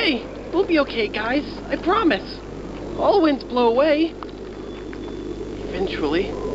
Hey, we'll be okay, guys. I promise. All winds blow away. Eventually.